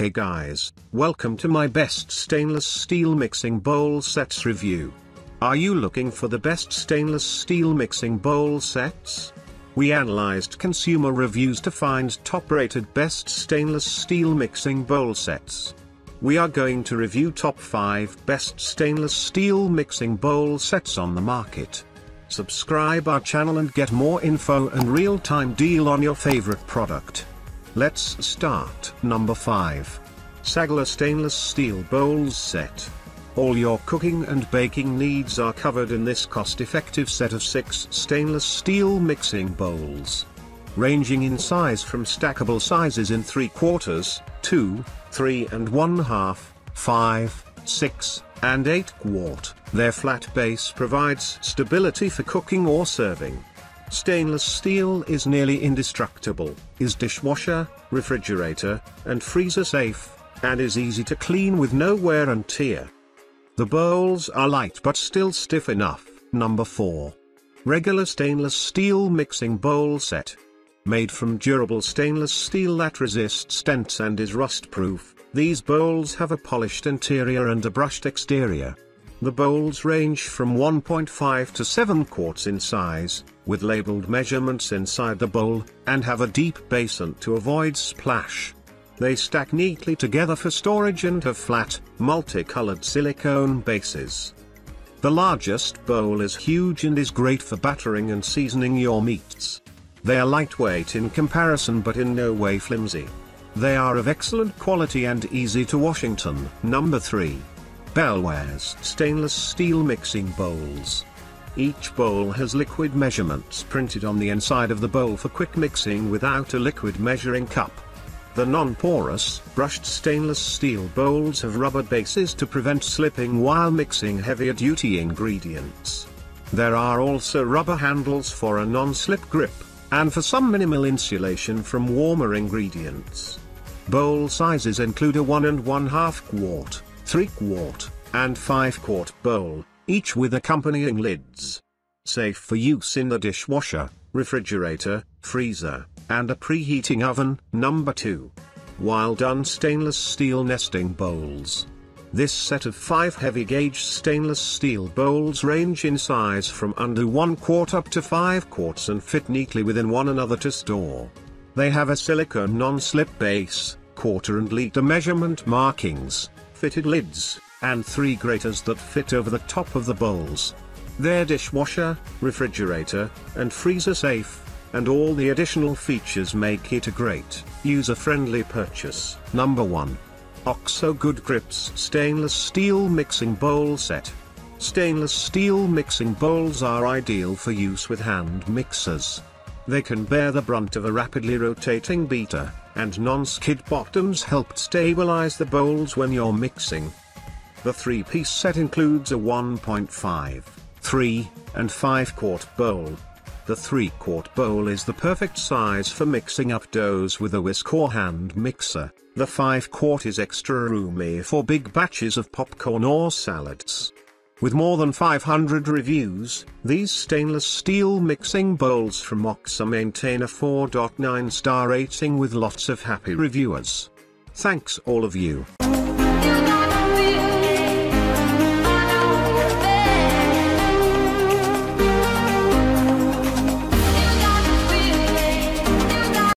Hey guys, welcome to my best stainless steel mixing bowl sets review. Are you looking for the best stainless steel mixing bowl sets? We analyzed consumer reviews to find top-rated best stainless steel mixing bowl sets. We are going to review top 5 best stainless steel mixing bowl sets on the market. Subscribe our channel and get more info and real-time deal on your favorite product. Let's start. Number 5. Sagler Stainless Steel Bowls Set. All your cooking and baking needs are covered in this cost-effective set of 6 stainless steel mixing bowls. Ranging in size from stackable sizes in 3 quarters, 2, 3 and 1 half, 5, 6, and 8 quart. Their flat base provides stability for cooking or serving. Stainless steel is nearly indestructible, is dishwasher, refrigerator, and freezer safe, and is easy to clean with no wear and tear. The bowls are light but still stiff enough. Number 4. Regiller stainless steel mixing bowl set. Made from durable stainless steel that resists dents and is rust proof, these bowls have a polished interior and a brushed exterior. The bowls range from 1.5 to 7 quarts in size, with labeled measurements inside the bowl, and have a deep basin to avoid splash. They stack neatly together for storage and have flat, multicolored silicone bases. The largest bowl is huge and is great for battering and seasoning your meats. They are lightweight in comparison but in no way flimsy. They are of excellent quality and easy to Washington. Number 3. Belwares Stainless Steel Mixing Bowls. Each bowl has liquid measurements printed on the inside of the bowl for quick mixing without a liquid measuring cup. The non-porous, brushed stainless steel bowls have rubber bases to prevent slipping while mixing heavier duty ingredients. There are also rubber handles for a non-slip grip, and for some minimal insulation from warmer ingredients. Bowl sizes include a 1 and 1 half quart, 3 quart, and 5 quart bowl, each with accompanying lids. Safe for use in the dishwasher, refrigerator, freezer, and a preheating oven. Number 2. Wildone stainless steel nesting bowls. This set of 5 heavy gauge stainless steel bowls range in size from under 1 quart up to 5 quarts and fit neatly within one another to store. They have a silicone non-slip base, quarter and liter measurement markings, fitted lids, and three graters that fit over the top of the bowls. They're dishwasher, refrigerator, and freezer safe, and all the additional features make it a great, user-friendly purchase. Number 1. OXO Good Grips Stainless Steel Mixing Bowl Set. Stainless steel mixing bowls are ideal for use with hand mixers. They can bear the brunt of a rapidly rotating beater, and non-skid bottoms help stabilize the bowls when you're mixing. The three-piece set includes a 1.5, 3, and 5 quart bowl. The 3 quart bowl is the perfect size for mixing up doughs with a whisk or hand mixer. The 5 quart is extra roomy for big batches of popcorn or salads. With more than 500 reviews, these stainless steel mixing bowls from OXO maintain a 4.9 star rating with lots of happy reviewers. Thanks all of you.